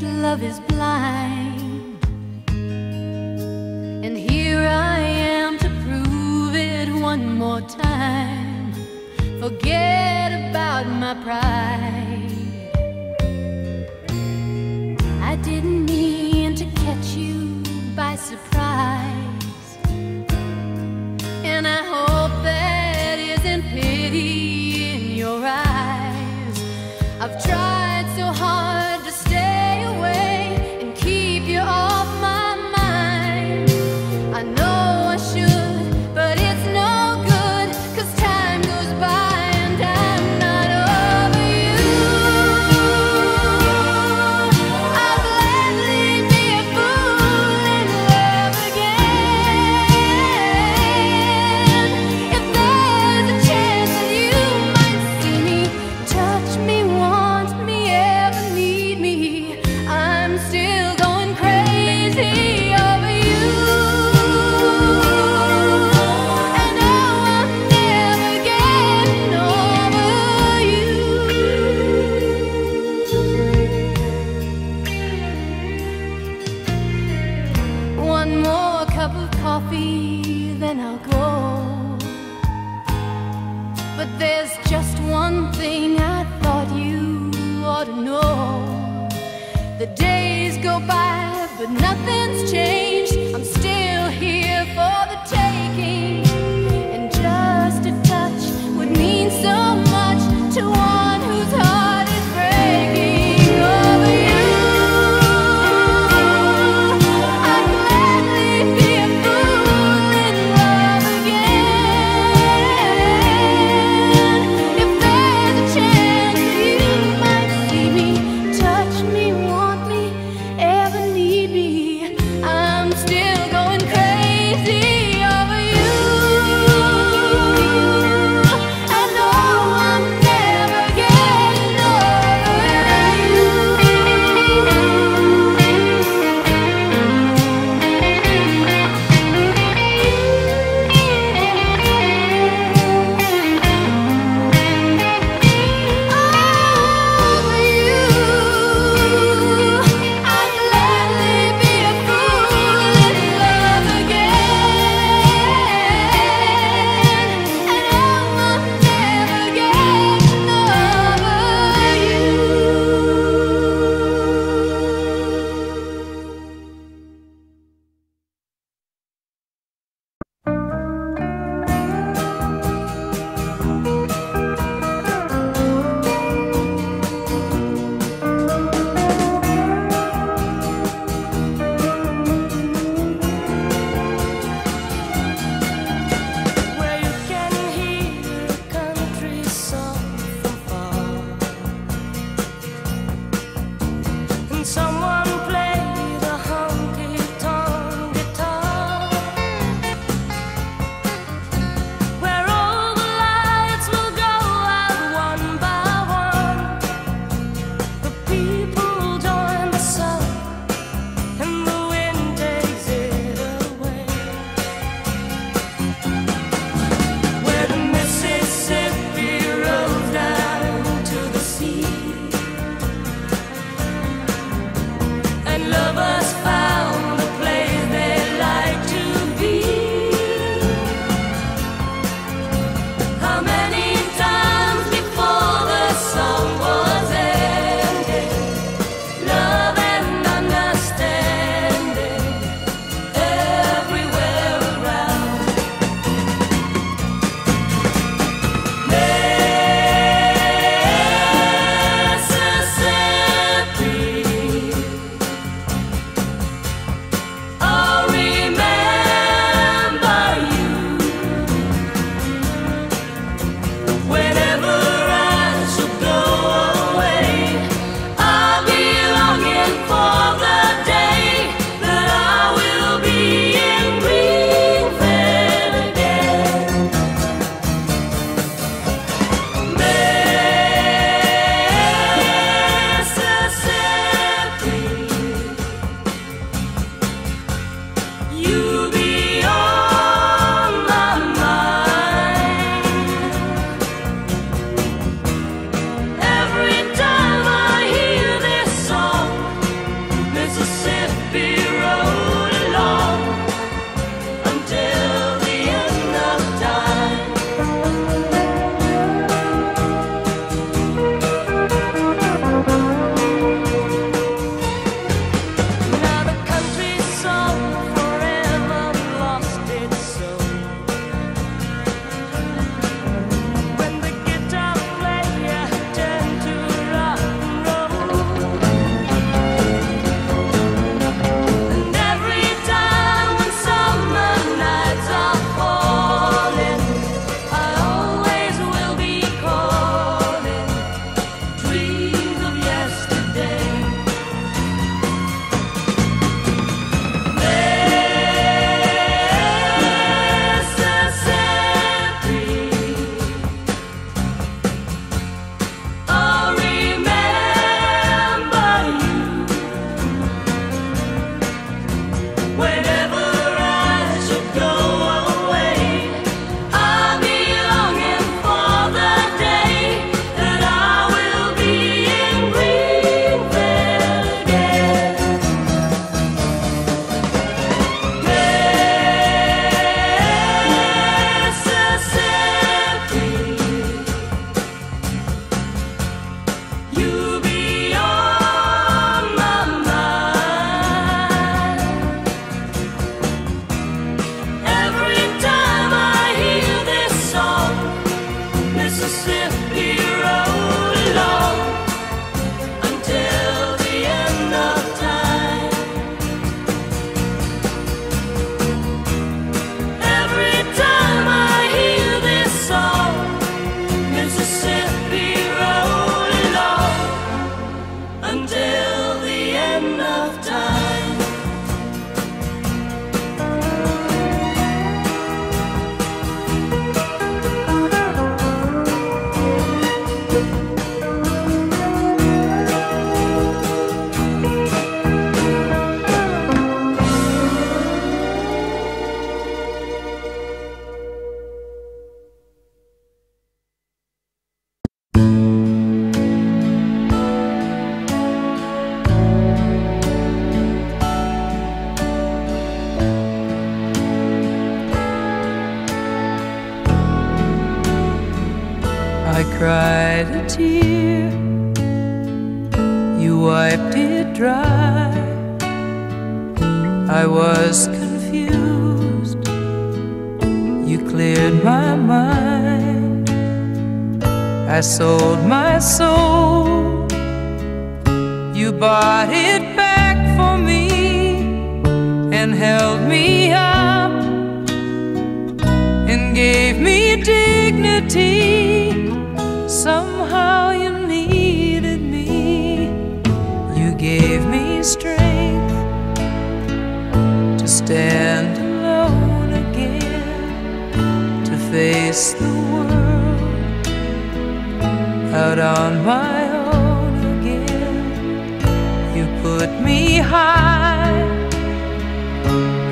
that love is blind. And here I am to prove it one more time. Forget about my pride. I didn't mean to catch you by surprise. And I hope that isn't pity in your eyes. I've tried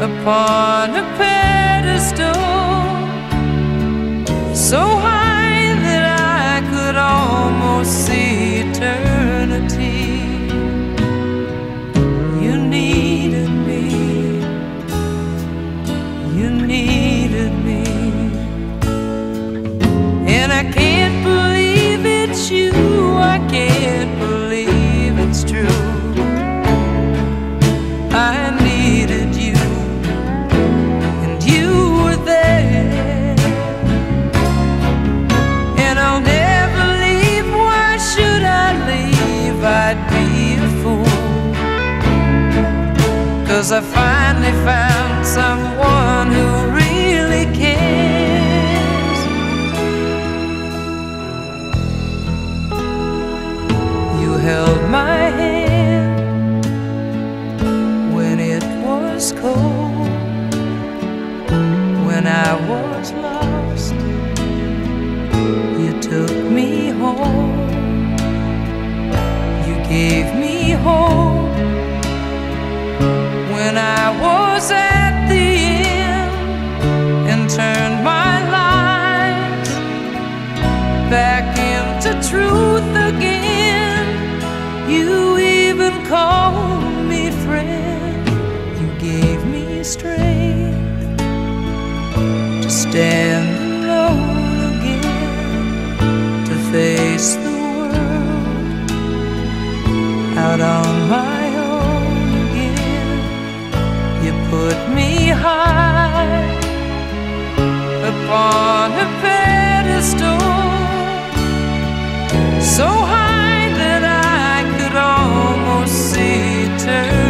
upon a pedestal, so high that I could almost see someone who really cares. You held my hand when it was cold, when I was lost, you took me home, you gave me hope when I was at turned my life back into truth again. You even called me friend. You gave me strength to stand alone again, to face the world out on my own again. You put me high upon a pedestal, so high that I could almost see eternity.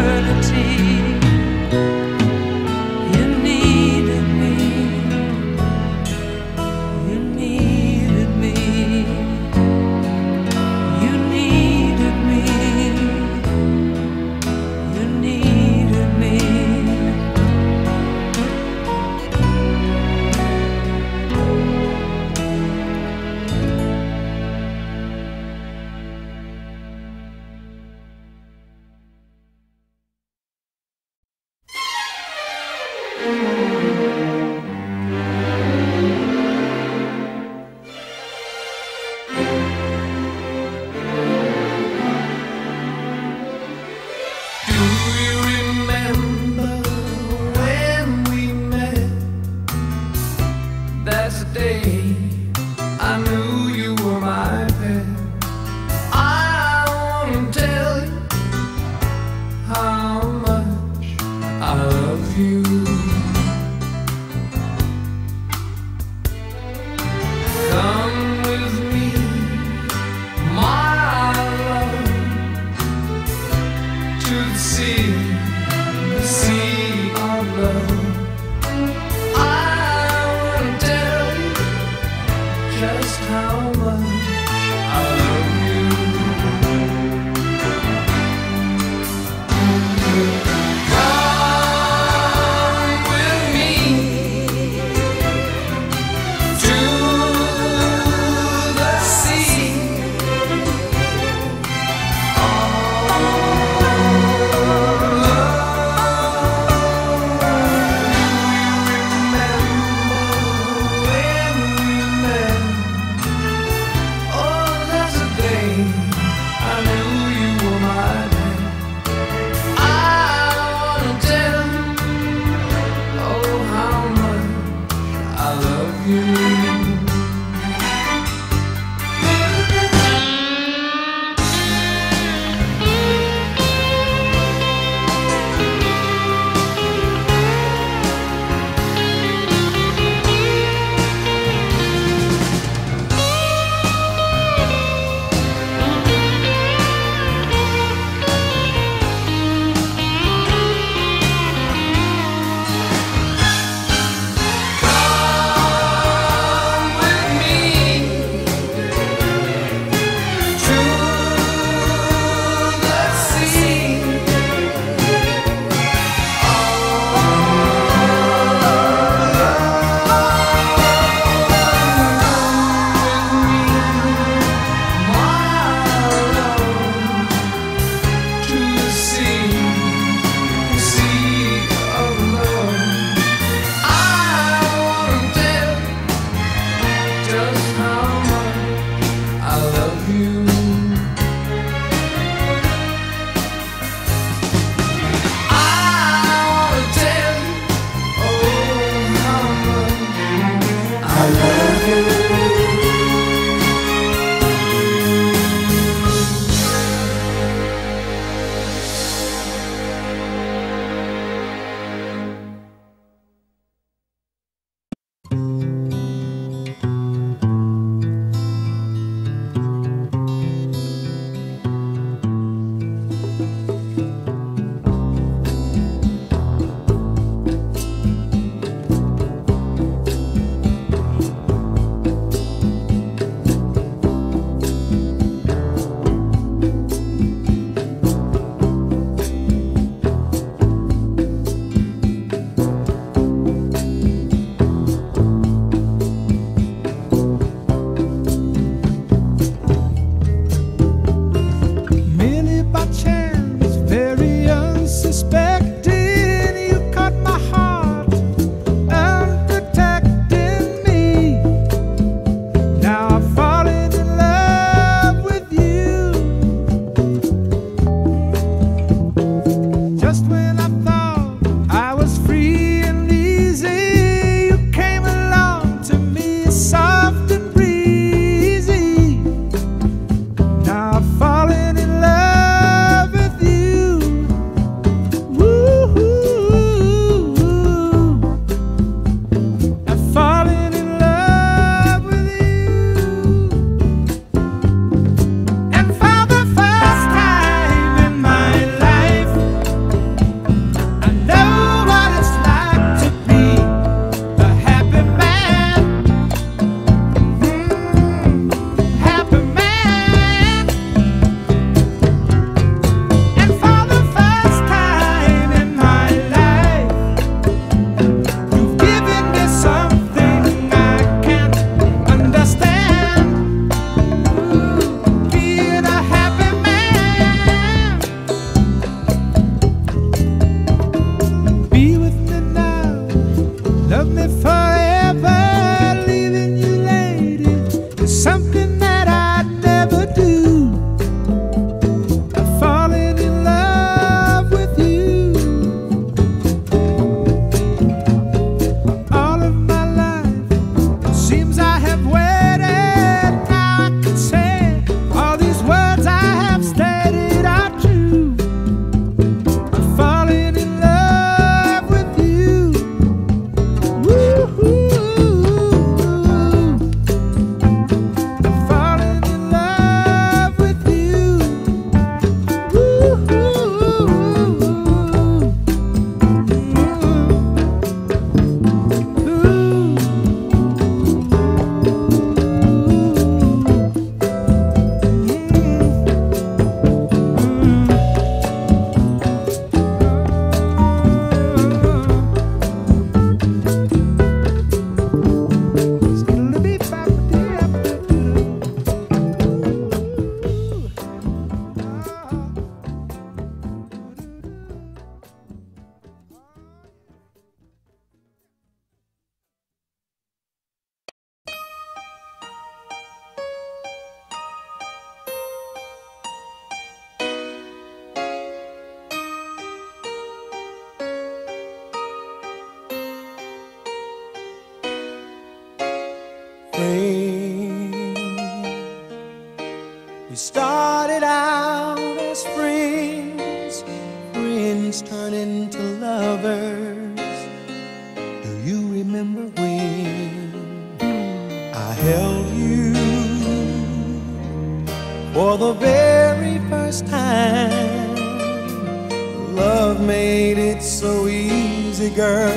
girl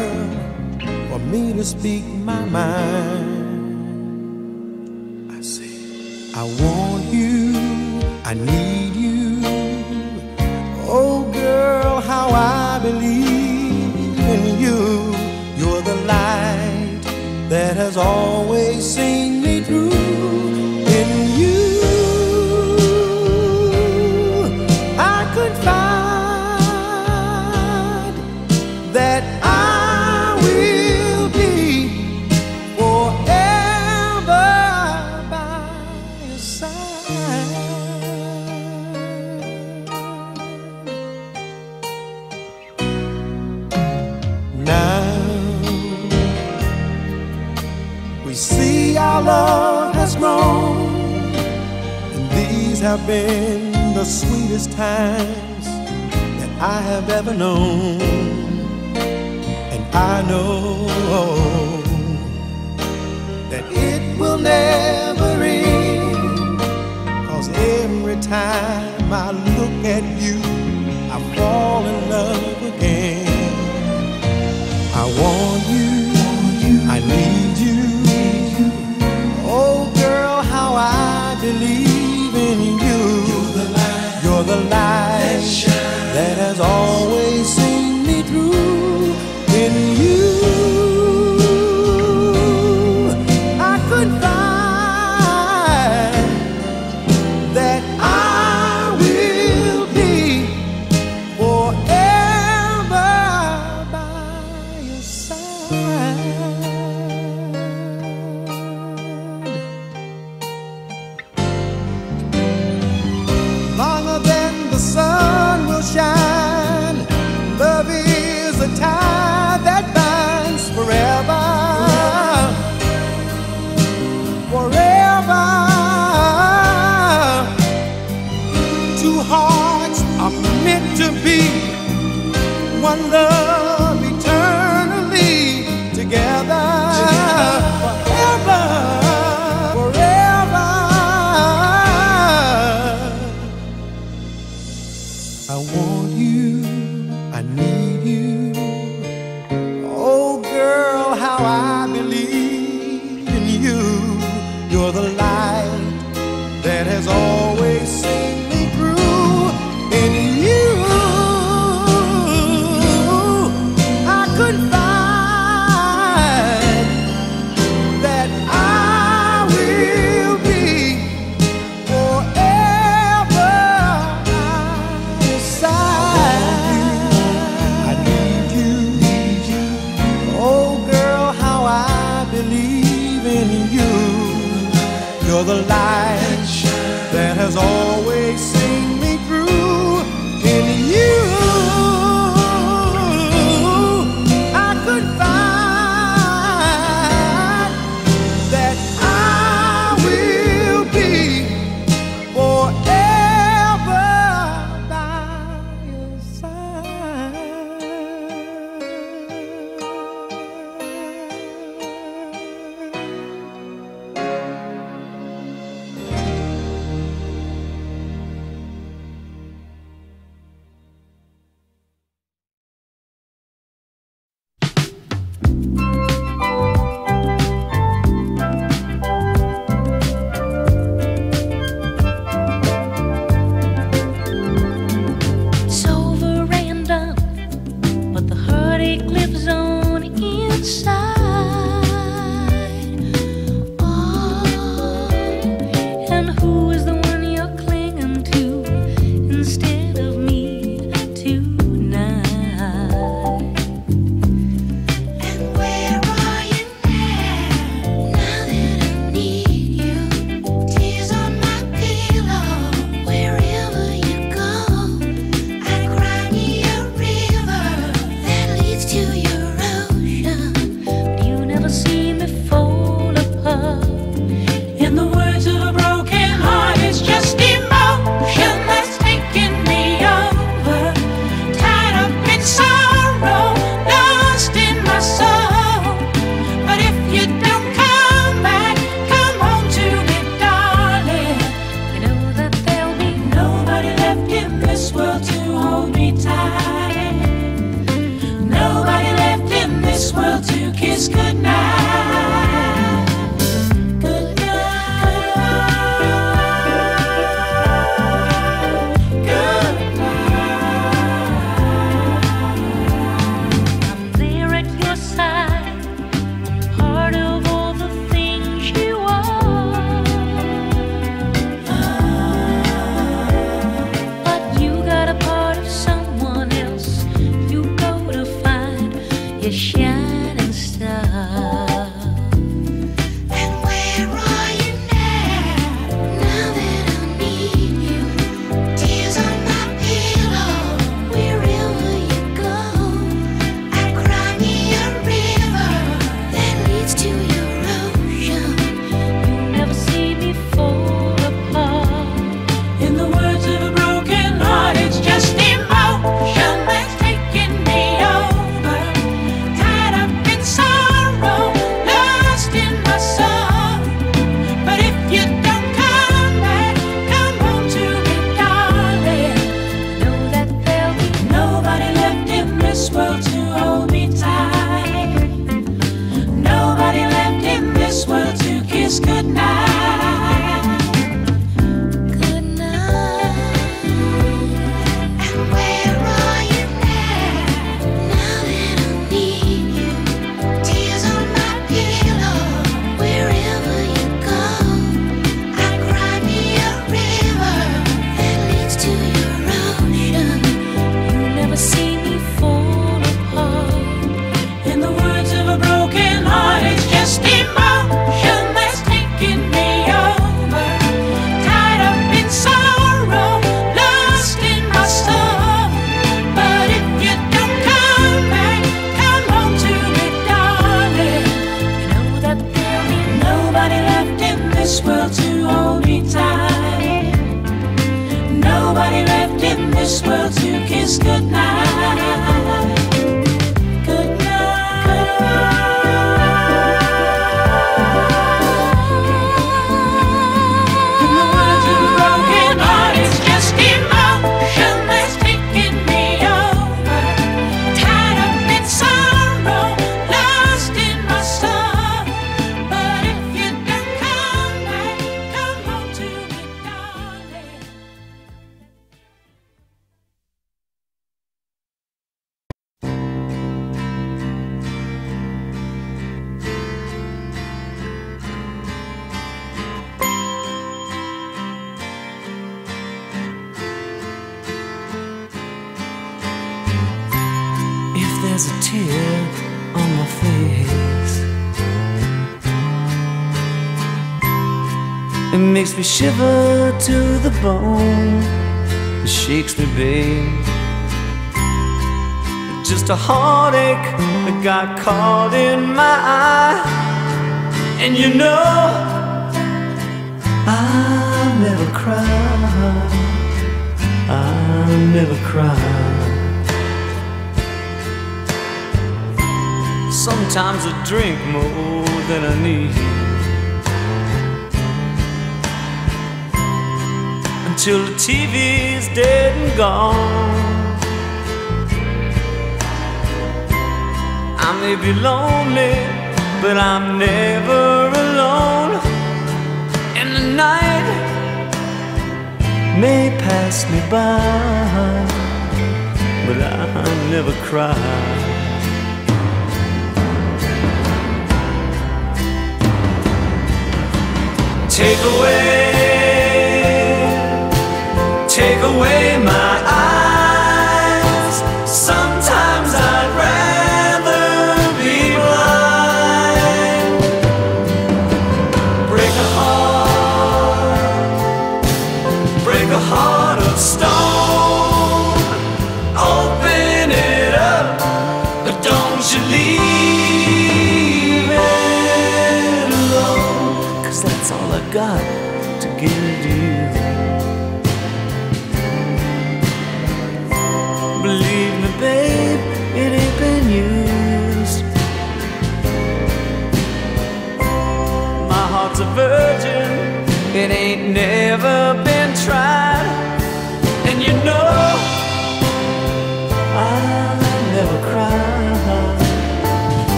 for me to speak my mind. I say, I want. The light that has always There's a tear on my face. It makes me shiver to the bone. It shakes me, babe. Just a heartache that got caught in my eye. And you know I never cry. I never cry. Sometimes I drink more than I need. Until the TV's dead and gone. I may be lonely, but I'm never alone. And the night may pass me by, but I never cry. Take away,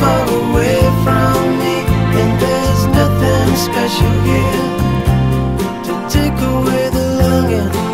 far away from me, and there's nothing special here to take away the longing.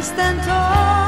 And stand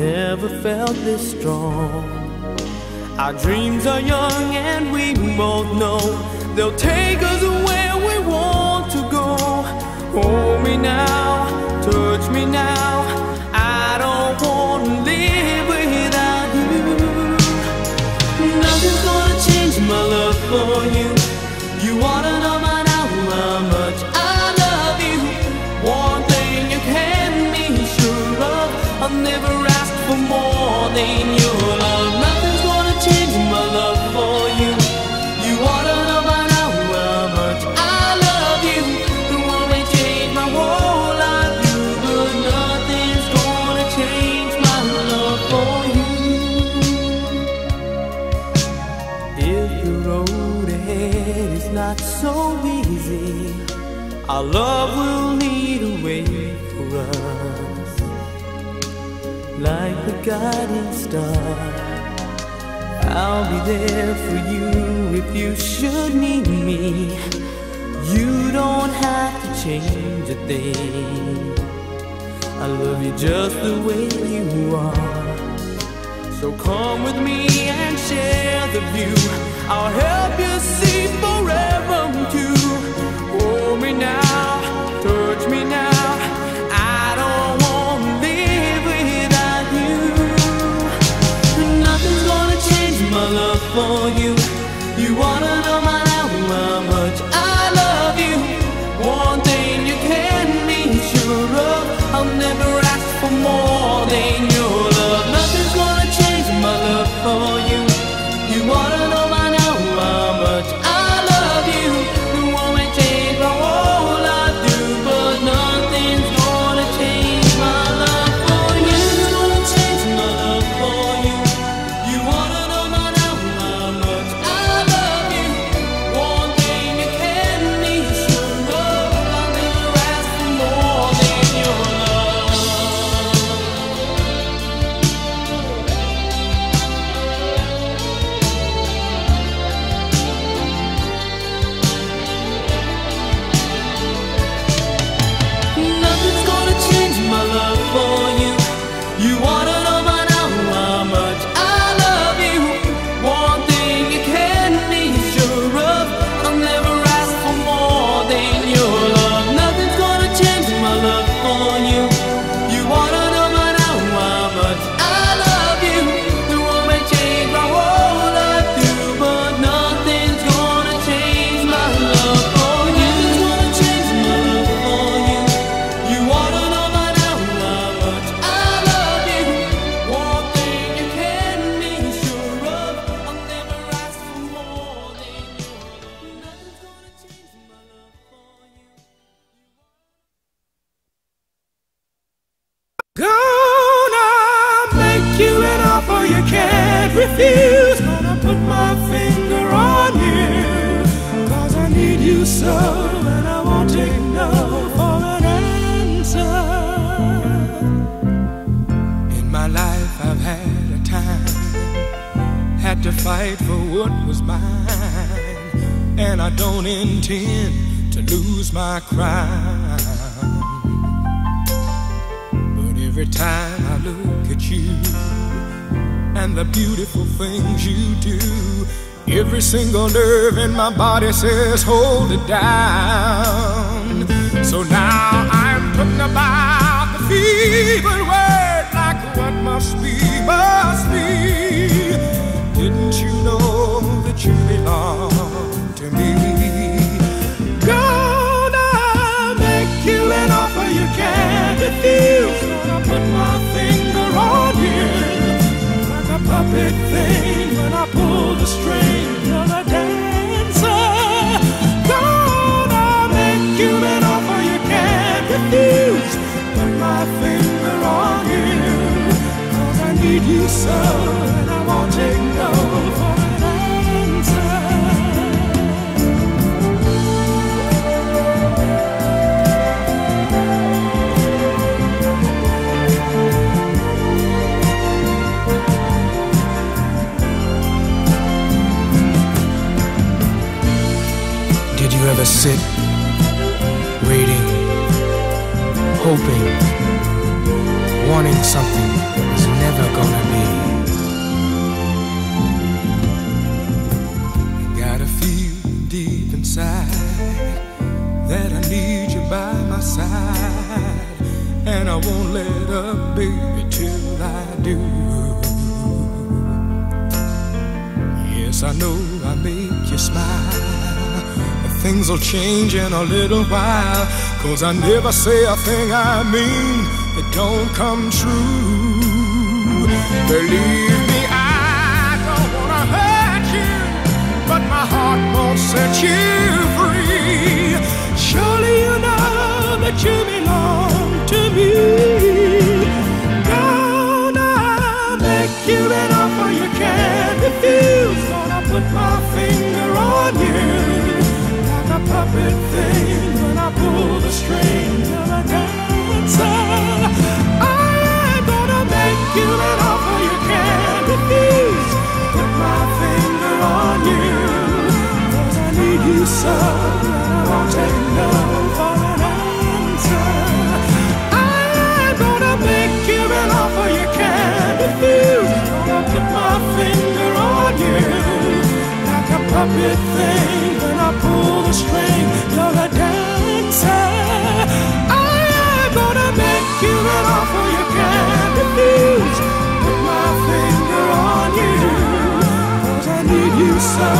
never felt this strong. Our dreams are young and we both know they'll take us where we want to go. Hold me now, touch me now. guiding star. I'll be there for you if you should need me. You don't have to change a thing. I love you just the way you are. So come with me and share the view. I'll help you see forever too. Hold me now. for you. You wanna know my my body says hold it down. Change in a little while. Cause I never say a thing I mean that don't come true. Believe me, I don't wanna hurt you. But my heart won't set you free. Surely you know that you belong to me. Gonna make you an offer you can't refuse. Gonna put my finger on you puppet thing when I pull the strings of a dancer. I'm gonna make you an offer you can't refuse. Put my finger on you, 'cause I need you so. I won't take no for an answer. I'm gonna make you an offer you can't refuse. Put my finger puppet thing when I pull the string. You're a dancer. I'm gonna make you an offer you can't refuse. Put my finger on you, 'cause I need you so,